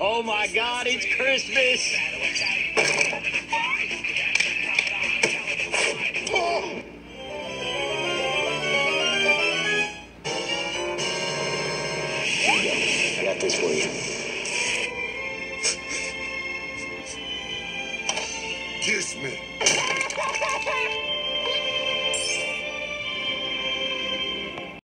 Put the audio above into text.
Oh my god, it's Christmas! I got this for you. Kiss me.